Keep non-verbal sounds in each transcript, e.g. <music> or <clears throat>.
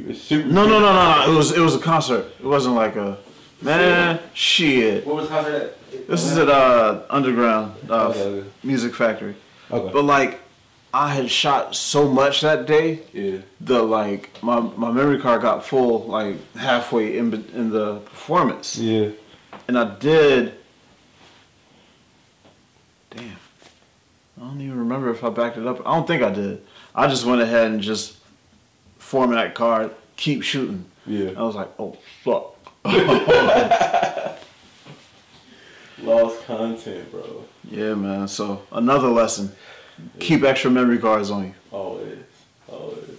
You were shooting. No, no, no, no, no. It was it was a concert. It wasn't like a man. Shit. What was the concert at? This is at uh Underground uh, Okay, okay. Music Factory. Okay. But like, I had shot so much that day. yeah. The like my my memory card got full like halfway in in the performance, Yeah. and I did. Damn. I don't even remember if I backed it up. I don't think I did. I just went ahead and just format card, keep shooting. Yeah. I was like, oh fuck. <laughs> Lost content, bro. Yeah, man. So another lesson: keep extra memory cards on you. Always. Always.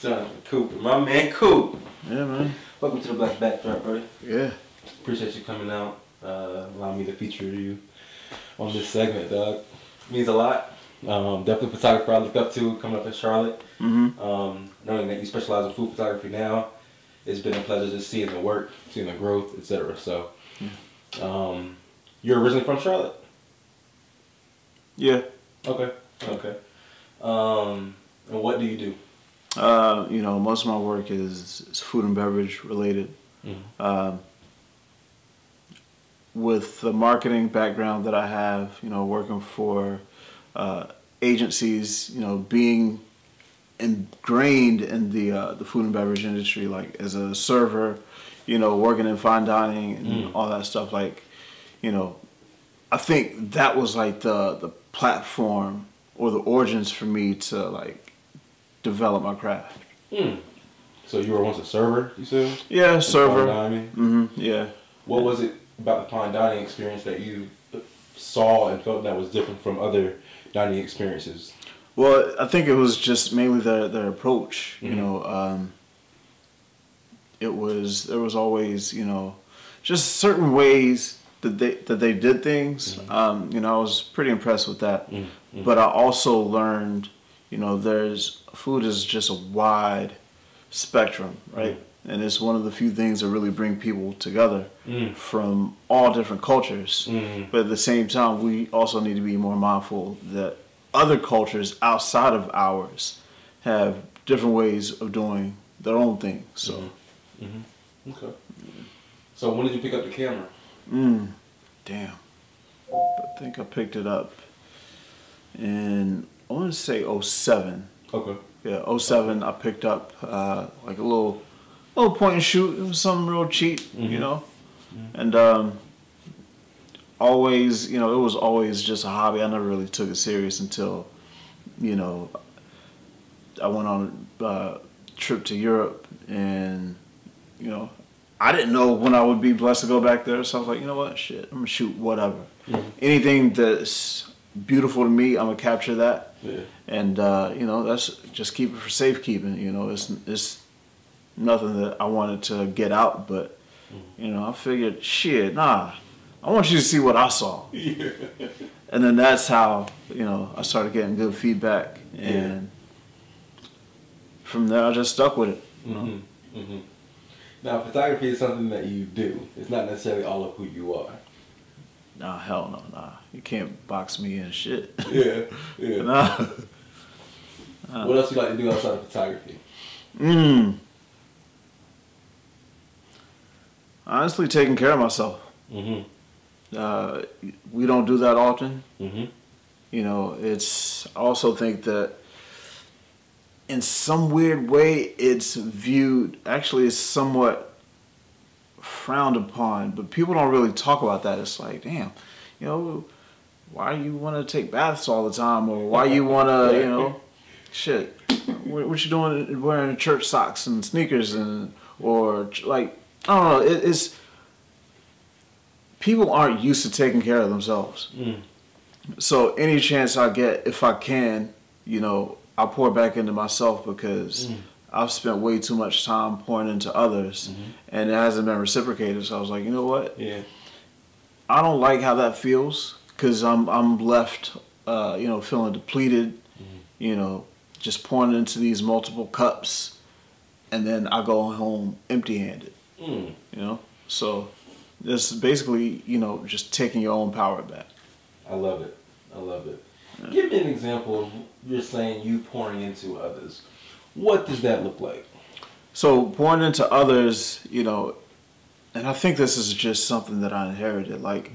Jonathan Cooper, my man Coop. Yeah, man. Welcome to the Black Backdrop, bro. Yeah. Appreciate you coming out, uh, allowing me to feature you on this segment, dog. Means a lot. Um, definitely a photographer I look up to coming up in Charlotte. Mm-hmm. Um, knowing that you specialize in food photography now, it's been a pleasure just seeing the work, seeing the growth, etc. So, um, you're originally from Charlotte. Yeah. Okay. Okay. Um, and what do you do? Uh, you know, most of my work is, is food and beverage related. Mhm. Um, with the marketing background that I have, you know, working for uh, agencies, you know, being ingrained in the uh, the food and beverage industry, like as a server, you know, working in fine dining and Mm. all that stuff, like, you know, I think that was like the the platform or the origins for me to like develop my craft. Hmm. So you were once a server, you said? Yeah, In server. fine dining? hmm Yeah. What was it about the fine dining experience that you saw and felt that was different from other dining experiences? Well, I think it was just mainly their their approach. You Mhm. know, um, it was there was always you know just certain ways that they that they did things. Um, you know, I was pretty impressed with that. Mhm. But I also learned, you know, there's food is just a wide spectrum, right? And it's one of the few things that really bring people together Mm. from all different cultures. Mhm. But at the same time, we also need to be more mindful that other cultures outside of ours have different ways of doing their own thing. So, Okay. So when did you pick up the camera? mm, damn. I think I picked it up in, I want to say 07. Okay. Yeah, 07, I picked up uh, like a little, little point and shoot. It was something real cheap, you Mhm. know? And um, always, you know, it was always just a hobby. I never really took it serious until, you know, I went on a uh, trip to Europe and, you know, I didn't know when I would be blessed to go back there. So I was like, you know what, shit, I'm gonna shoot whatever. Mhm. Anything that's beautiful to me, I'm gonna capture that Yeah. and uh, you know that's just keep it for safekeeping. You know, it's it's nothing that I wanted to get out, but you know I figured shit, nah, I want you to see what I saw, <laughs> and then that's how you know I started getting good feedback, and from there I just stuck with it. You know? hmm hmm Now, photography is something that you do. It's not necessarily all of who you are. Nah, hell no, nah, you can't box me in shit. <laughs> Yeah. <laughs> Yeah. nah. What else you like to do outside of photography? Mm. Honestly, taking care of myself. Mm-hmm. Uh, we don't do that often. Mm-hmm. You know, it's I also think that in some weird way it's viewed actually it's somewhat frowned upon, but people don't really talk about that. It's like, damn, you know, why you want to take baths all the time, or why you want to, <laughs> you know, shit, what, what you doing wearing church socks and sneakers and or like I don't know, it, it's people aren't used to taking care of themselves. Mm. So any chance I get, if I can, you know, I pour back into myself because Mm. I've spent way too much time pouring into others, Mhm. and it hasn't been reciprocated. So I was like, you know what? Yeah. I don't like how that feels because I'm I'm left, uh, you know, feeling depleted. Mhm. You know, just pouring into these multiple cups, and then I go home empty-handed. Mm. You know, so it's basically you know just taking your own power back. I love it. I love it. Give me an example of you're saying you pouring into others. What does that look like? So pouring into others, you know, and I think this is just something that I inherited. Like,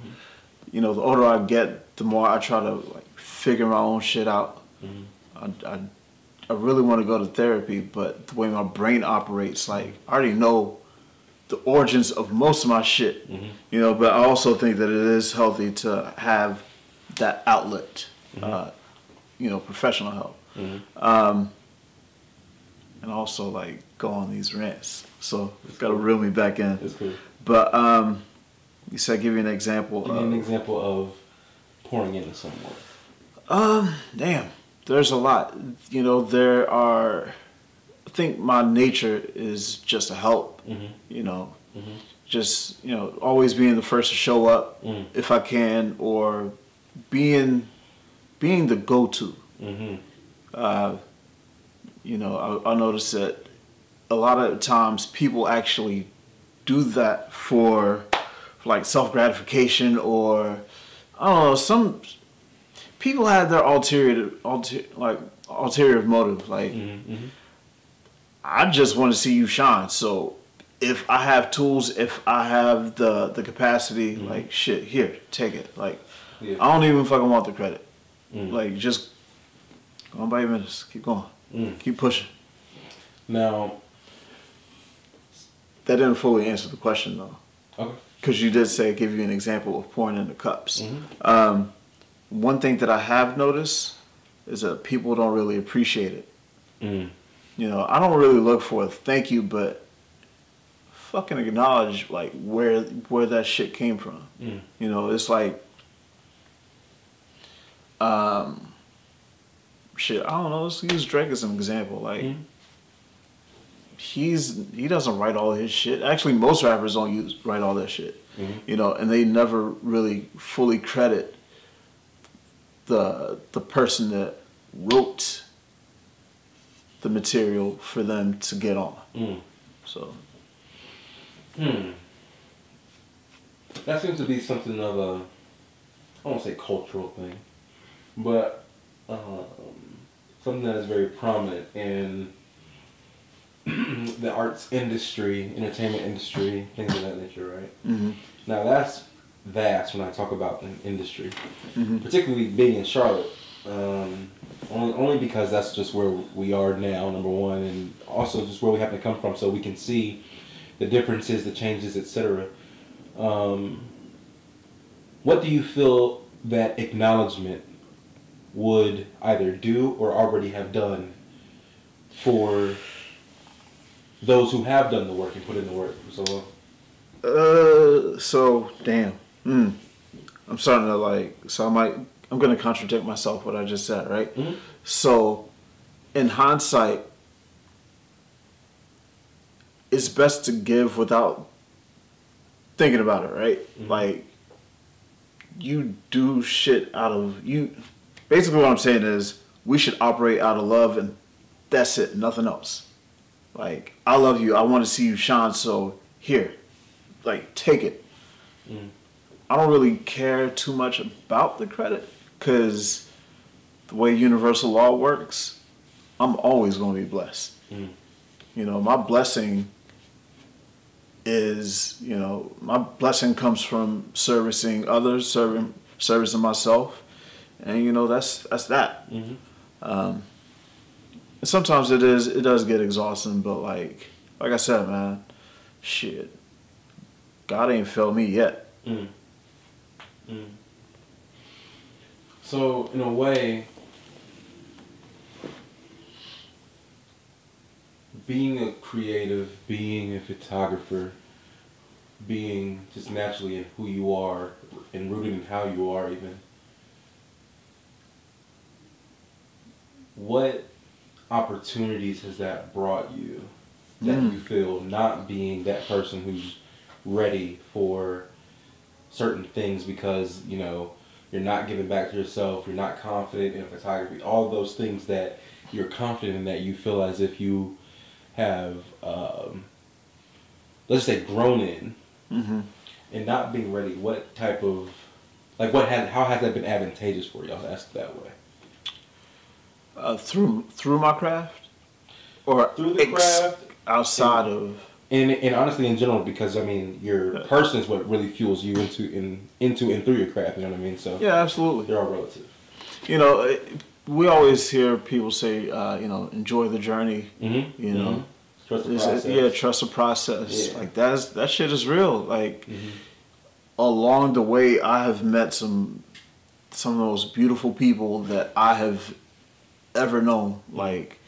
you know, the older I get, the more I try to like figure my own shit out. I, I, I really want to go to therapy, but the way my brain operates, like, I already know the origins of most of my shit, you know. But I also think that it is healthy to have that outlet, uh, you know, professional help, um, and also like go on these rants. So it's got to reel me back in. It's cool. But um, you said give you an example. Give me an example of pouring into someone. Um, damn, there's a lot. You know, there are. I think my nature is just to help. Mhm. You know, Mhm. just you know, always being the first to show up Mm. if I can, or being being the go-to. Mm-hmm. Uh, you know, I, I noticed that a lot of times people actually do that for, for like self gratification or I don't know. Some people have their ulterior, ulterior like ulterior motive. Like Mm-hmm. I just want to see you shine. So if I have tools, if I have the the capacity, like shit, here, take it. Like Yeah. I don't even fucking want the credit. Mm. Like just go on by your minutes. Keep going. Mm. Keep pushing. Now, That didn't fully answer the question though, okay. because you did say give you an example of pouring into cups. Mhm. Um, one thing that I have noticed is that people don't really appreciate it. Mm. You know, I don't really look for a thank you, but fucking acknowledge like where where that shit came from. Mm. You know, it's like, um, shit. I don't know. Let's use Drake as an example. Like, Mm. he's he doesn't write all his shit. Actually, most rappers don't use write all their shit. Mhm. You know, and they never really fully credit the the person that wrote the material for them to get on. Mm. So, Hmm. That seems to be something of a, I won't say cultural thing, but um, something that is very prominent in <clears throat> the arts industry, entertainment industry, things of that nature, right? mhm. Now that's vast when I talk about the industry, Mhm. particularly being in Charlotte. Um, only, only because that's just where we are now, number one, and also just where we happen to come from, so we can see the differences, the changes, etc. Um, what do you feel that acknowledgement would either do or already have done for those who have done the work and put in the work so long? Uh, so damn. Hmm. I'm starting to like. So I might. I'm gonna contradict myself what I just said, right? Mhm. So, in hindsight, it's best to give without thinking about it, right? Mhm. Like, you do shit out of you. Basically, what I'm saying is we should operate out of love, and that's it. Nothing else. Like, I love you. I want to see you shine. So here, like, take it. Mm. I don't really care too much about the credit because the way universal law works, I'm always going to be blessed. Mm. You know, my blessing is, you know, my blessing comes from servicing others, serving, servicing myself, and you know, that's that's that. Mhm. Um, and sometimes it is, it does get exhausting, but like, like I said, man, shit, God ain't failed me yet. Mm. Mm. So, in a way, being a creative, being a photographer, being just naturally in who you are and rooted in how you are, even, what opportunities has that brought you that Mm. you feel not being that person who's ready for certain things because you know you're not giving back to yourself. You're not confident in photography. All those things that you're confident in that you feel as if you have um, let's just say grown in Mm-hmm. and not being ready. What type of like what has how has that been advantageous for you i'll ask that way. Uh, through through my craft. or through the ex- craft outside of and, and honestly in general because I mean your person is what really fuels you into in into and through your craft. You know what I mean? So yeah, absolutely. they're all relative. You know, we always hear people say, uh, you know, enjoy the journey. Mm-hmm. You know, trust the process. yeah, trust the process. Yeah. Like that's that shit is real. Like Mhm. along the way, I have met some some of the most beautiful people that I have ever known. Like,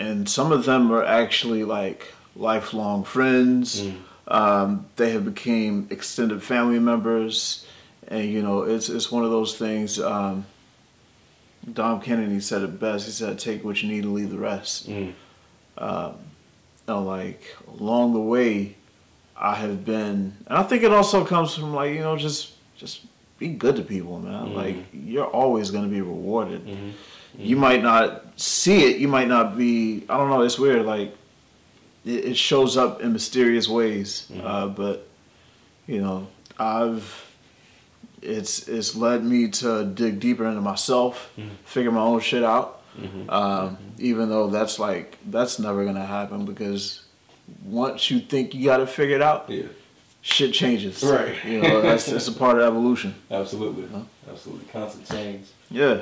and some of them are actually like lifelong friends. Mm. Um, they have became extended family members, and you know, it's it's one of those things. Um, Dom Kennedy said it best. He said, "Take what you need and leave the rest." Mm. um, know, like along the way, I have been, and I think it also comes from like you know just just be good to people, man. Mhm. Like you're always gonna be rewarded. Mhm. You might not see it. You might not be. I don't know. It's weird. Like it, it shows up in mysterious ways. Mhm. Uh, but you know, I've it's it's led me to dig deeper into myself, Mhm. figure my own shit out. Mhm. Um, even though that's like that's never gonna happen because once you think you got to figure it figured out, Yeah, shit changes. Right. You know, that's it's a part of evolution. <laughs> absolutely, Huh? absolutely, constant change. Yeah.